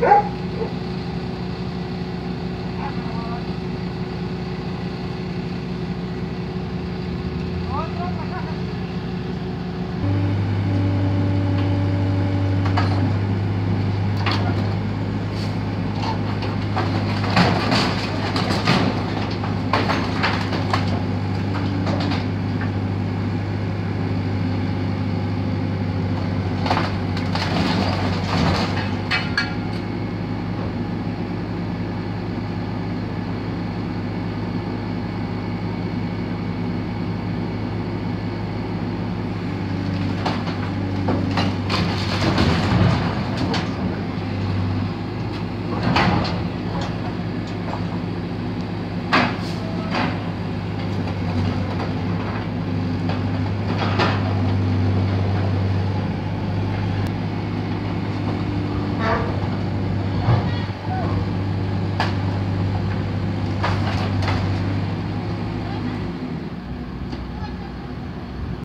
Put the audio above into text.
Yeah.